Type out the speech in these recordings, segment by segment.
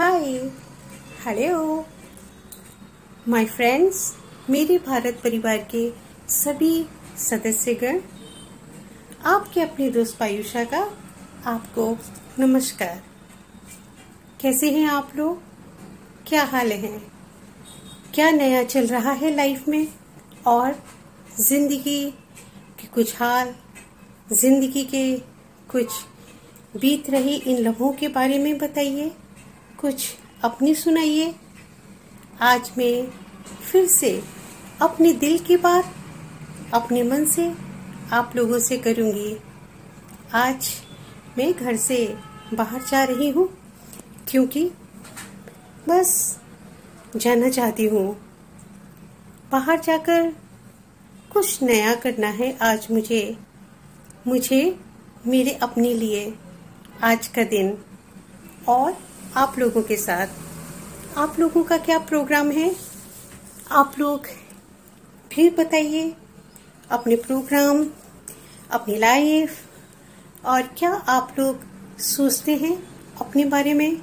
Hi hello my friends मेरे भारत परिवार के सभी सदस्यगण, आपके अपने दोस्त पायुषा का आपको नमस्कार। कैसे हैं आप लोग? क्या हाल है? क्या नया चल रहा है लाइफ में? और ज़िंदगी के कुछ हाल, ज़िंदगी के कुछ बीत रही इन लम्हों के बारे में बताइए। कुछ अपनी सुनाइए। आज मैं फिर से अपने दिल की बात, अपने मन से आप लोगों से करूँगी। आज मैं घर से बाहर जा रही हूँ, क्योंकि बस जाना चाहती हूँ। बाहर जाकर कुछ नया करना है आज मुझे। मुझे, मेरे अपने लिए आज का दिन। और आप लोगों के साथ। आप लोगों का क्या प्रोग्राम है? आप लोग फिर बताइए अपने प्रोग्राम, अपनी लाइफ और क्या आप लोग सोचते हैं अपने बारे में?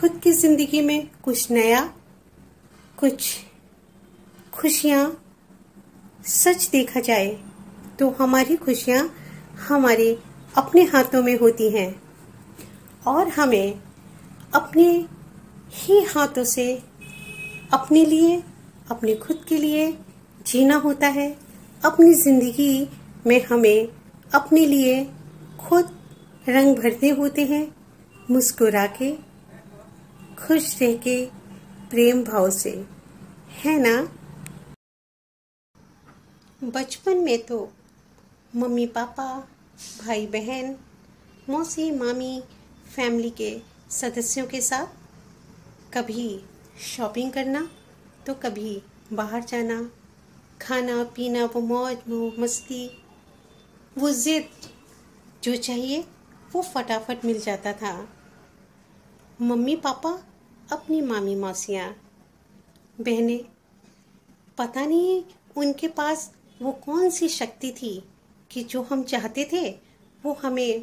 खुद की ज़िंदगी में कुछ नया, कुछ खुशियाँ सच देखा जाए तो हमारी खुशियाँ हमारे अपने हाथों में होती हैं और हमें अपने ही हाथों से अपने लिए, अपने खुद के लिए जीना होता है। अपनी ज़िंदगी में हमें अपने लिए खुद रंग भरने होते हैं, मुस्कुरा के, खुश रह के, प्रेम भाव से। है ना? बचपन में तो मम्मी पापा, भाई बहन, मौसी मामी, फैमिली के सदस्यों के साथ कभी शॉपिंग करना तो कभी बाहर जाना, खाना, पीना, वो मौज, वो मस्ती, वो ज़िद जो चाहिए, वो फटाफट मिल जाता था। मम्मी पापा, अपनी मामी मौसियाँ, बहनें, पता नहीं उनके पास वो कौन सी शक्ति थी कि जो हम चाहते थे, वो हमें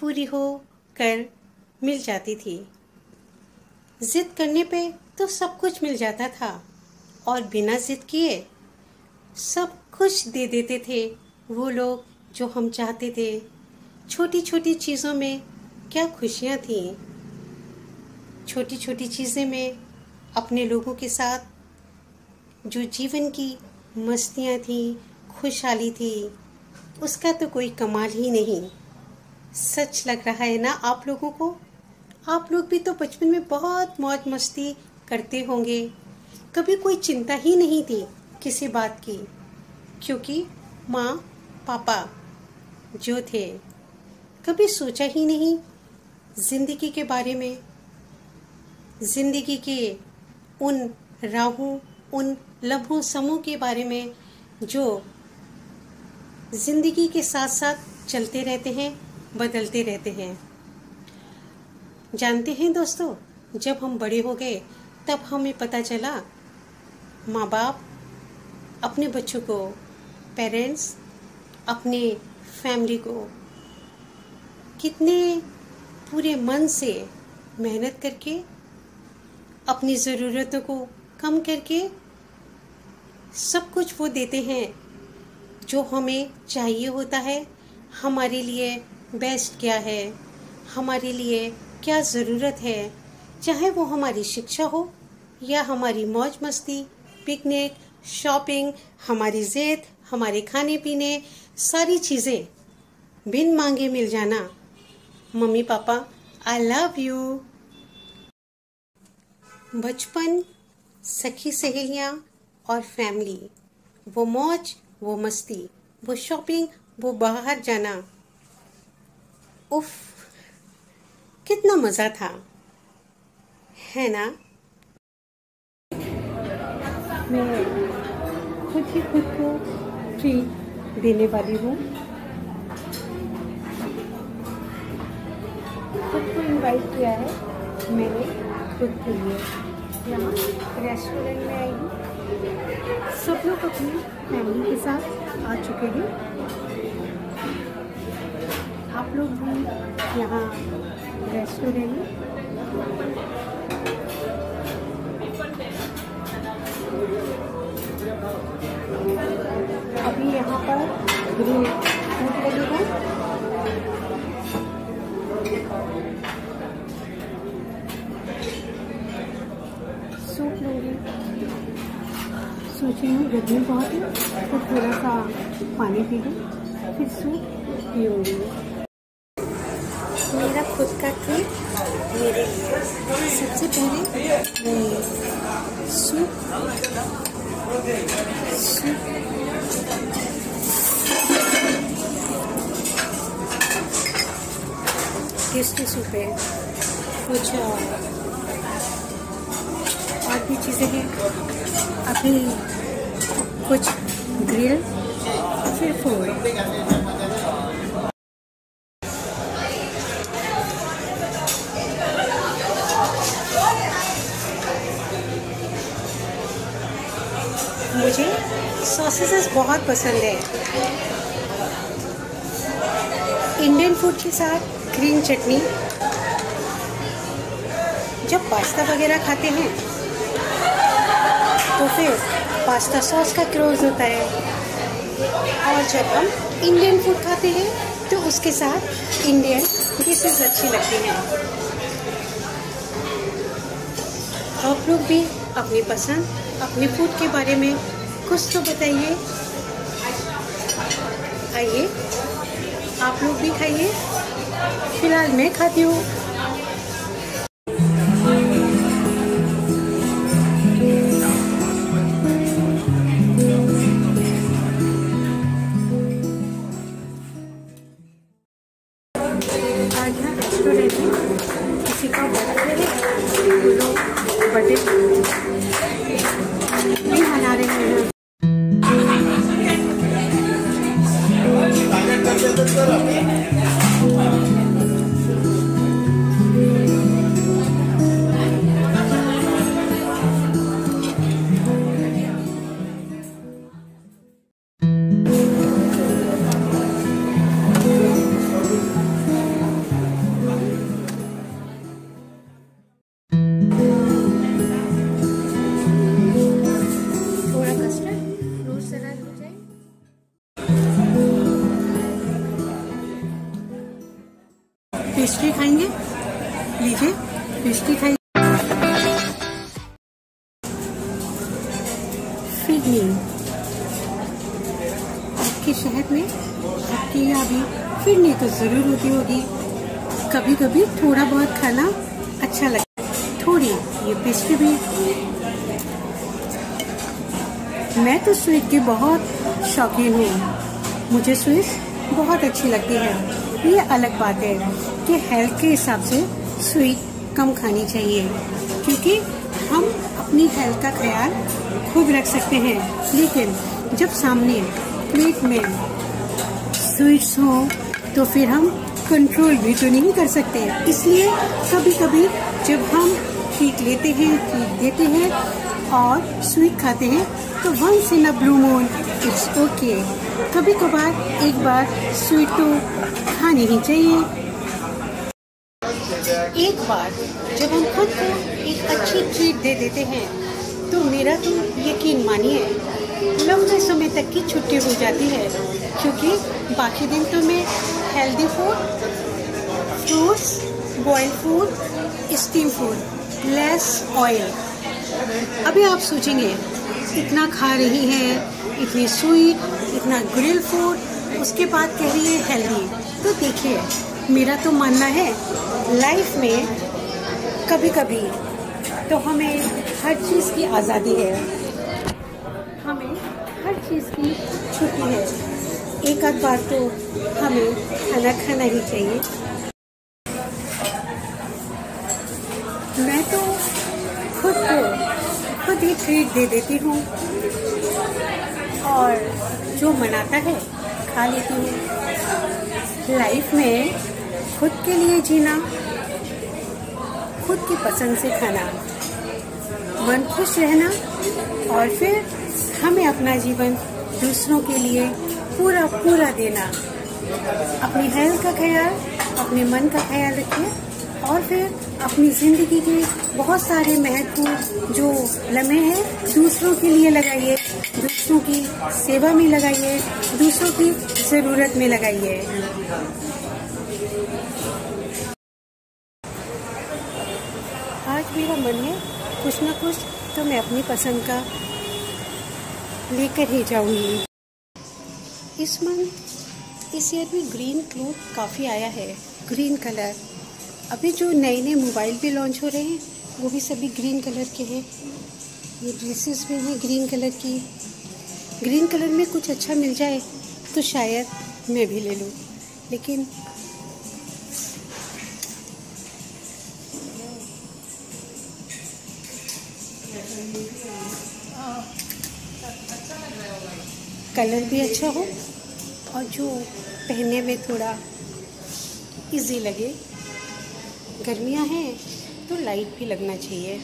पूरी हो कर मिल जाती थी। जिद करने पे तो सब कुछ मिल जाता था और बिना जिद किए सब कुछ दे देते थे वो लोग जो हम चाहते थे। छोटी छोटी चीज़ों में क्या खुशियाँ थी। छोटी छोटी चीज़ें में अपने लोगों के साथ जो जीवन की मस्तियाँ थीं, खुशहाली थी, उसका तो कोई कमाल ही नहीं। सच लग रहा है ना आप लोगों को? आप लोग भी तो बचपन में बहुत मौज मस्ती करते होंगे। कभी कोई चिंता ही नहीं थी किसी बात की, क्योंकि माँ, पापा जो थे, कभी सोचा ही नहीं ज़िंदगी के बारे में। ज़िंदगी के उन राहों, उन लम्हों, समूह के बारे में जो ज़िंदगी के साथ साथ चलते रहते हैं, बदलते रहते हैं। जानते हैं दोस्तों, जब हम बड़े हो गए, तब हमें पता चला माँ बाप अपने बच्चों को पेरेंट्स अपने फैमिली को कितने पूरे मन से मेहनत करके, अपनी ज़रूरतों को कम करके सब कुछ वो देते हैं जो हमें चाहिए होता है। हमारे लिए बेस्ट क्या है? हमारे लिए क्या ज़रूरत है? चाहे वो हमारी शिक्षा हो या हमारी मौज मस्ती पिकनिक शॉपिंग हमारी ज़ेद, हमारे खाने पीने, सारी चीज़ें बिन मांगे मिल जाना। Mummy papa I love you बचपन, सखी सहेलियाँ और फैमिली वो मौज, वो मस्ती, वो शॉपिंग वो बाहर जाना। उफ। कितना मज़ा था। है ना? मैं खुद ही खुद को ट्रीट देने वाली हूँ। खुद को इनवाइट किया है मैंने खुद के लिए। यहाँ रेस्टोरेंट में आई सब लोग अपनी फैमिली के साथ आ चुके हैं। आप लोग भी यहाँ रेस्टोरेंट अभी यहाँ पर ग्रीन फ़ूड लगेगा सूप लूँगी। सोच हूँ गर्मी बहुत है तो थोड़ा सा पानी पी लूँ। फिर सूप पीऊँगी मेरा खुद का केक मेरे लिए सबसे पहले मैं सूप सूप टेस्टी सूप है कुछ और भी चीज़ें हैं? अभी कुछ ग्रिल फिर फ़ूड मुझे सॉसेस बहुत पसंद है। इंडियन फ़ूड के साथ ग्रीन चटनी। जब पास्ता वगैरह खाते हैं तो फिर पास्ता सॉस का क्रोज होता है। और जब हम इंडियन फ़ूड खाते हैं तो उसके साथ इंडियन डिशेज अच्छी लगती हैं। आप लोग भी अपनी पसंद, अपने फ़ूड के बारे में कुछ तो बताइए। आइए। आप लोग भी खाइए। फ़िलहाल मैं खाती हूँ। थोड़ा पेस्ट्री खाएँगे? लीजिए पेस्ट्री खाइए। आपके शहर में, आपके यहाँ भी फिरनी तो ज़रूर होती होगी। कभी कभी थोड़ा बहुत खाना अच्छा लगता है थोड़ी, ये पेस्ट्री भी। मैं तो स्वीट की बहुत शौकीन हूँ। मुझे स्वीट बहुत अच्छी लगती है। ये अलग बात है। कि हेल्थ के हिसाब से स्वीट कम खानी चाहिए, क्योंकि हम अपनी हेल्थ का ख्याल खुद रख सकते हैं। लेकिन जब सामने प्लेट में स्वीट्स हो तो फिर हम कंट्रोल भी तो नहीं कर सकते। इसलिए कभी कभी जब हम ट्रीट लेते हैं ट्रीट देते हैं और स्वीट खाते हैं तो once in a blue moon it's okay कभी कभार एक बार स्वीट तो खानी ही चाहिए। एक बार जब हम खुद को एक अच्छी ट्रीट दे देते हैं तो मेरा तो यकीन मानिए, लंबे समय तक की छुट्टी हो जाती है। क्योंकि बाकी दिन तो मैं healthy food fruits boil food steam food less oil अभी आप सोचेंगे, इतना खा रही है, इतनी स्वीट इतना ग्रिल फ़ूड उसके बाद कह रही है हेल्दी तो देखिए, मेरा तो मानना है लाइफ में कभी कभी तो हमें हर चीज़ की आज़ादी है। हमें हर चीज़ की छुट्टी है। एक आध बार तो हमें खाना खाना ही चाहिए। मैं तो खुद को खुद ही ट्रीट दे देती हूँ। और जो मनाता है, खा लेती हूँ। लाइफ में खुद के लिए जीना, खुद की पसंद से खाना। मन खुश रहना और फिर हमें अपना जीवन दूसरों के लिए पूरा पूरा देना। अपनी हेल्थ का ख्याल, अपने मन का ख्याल रखिए और फिर अपनी ज़िंदगी के बहुत सारे महत्वपूर्ण जो लम्हे हैं, दूसरों के लिए लगाइए, दूसरों की सेवा में लगाइए, दूसरों की ज़रूरत में लगाइए। मेरा मन है कुछ ना कुछ तो मैं अपनी पसंद का लेकर ही जाऊँगी। इस मंथ, इस ईयर में ग्रीन क्लोथ काफ़ी आया है। ग्रीन कलर अभी जो नए नए मोबाइल भी लॉन्च हो रहे हैं, वो भी सभी ग्रीन कलर के हैं। ये ड्रेसेस भी हैं ग्रीन कलर की। ग्रीन कलर में कुछ अच्छा मिल जाए तो शायद मैं भी ले लूँ। लेकिन कलर भी अच्छा हो और जो पहनने में थोड़ा इजी लगे। गर्मियाँ हैं तो लाइट भी लगना चाहिए।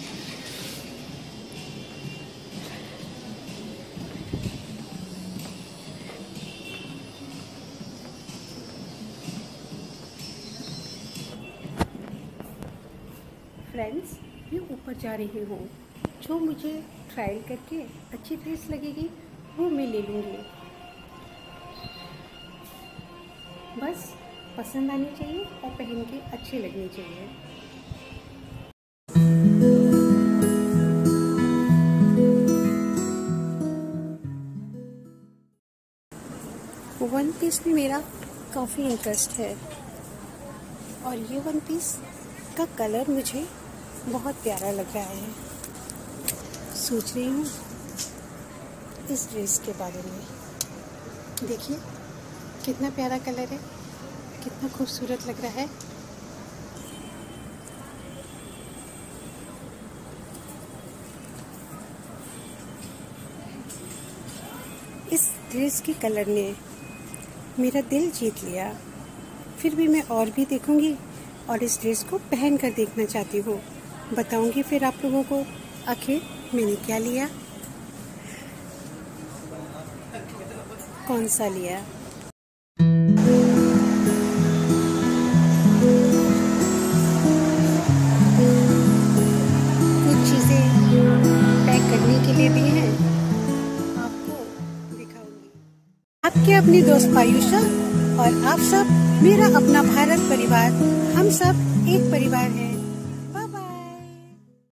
फ्रेंड्स मैं ऊपर जा रही हूँ। जो मुझे ट्रायल करके अच्छी ड्रेस लगेगी, वो मैं ले लूँगी। बस पसंद आनी चाहिए और पहन के अच्छी लगनी चाहिए। वन पीस में मेरा काफ़ी इंटरेस्ट है। और ये वन पीस का कलर मुझे बहुत प्यारा लग रहा है। सोच रही हूँ इस ड्रेस के बारे में। देखिए, कितना प्यारा कलर है, कितना खूबसूरत लग रहा है। इस ड्रेस के कलर ने मेरा दिल जीत लिया। फिर भी मैं और भी देखूँगी और इस ड्रेस को पहन कर देखना चाहती हूँ। बताऊँगी फिर आप लोगों को आखिर मैंने क्या लिया? कौन सा लिया? कुछ चीज़ें पैक करने के लिए भी हैं। आपको दिखाऊँगी। आपके अपनी दोस्त पायुषा और आप सब मेरा अपना भारत परिवार, हम सब एक परिवार है।